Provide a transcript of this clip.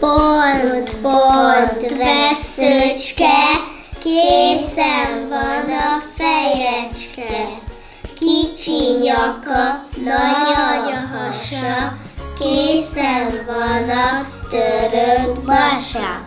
Pont, pont, veszőcske, készen van a fejecske. Kicsi nyaka, nagy a hasa, készen van a törött basa.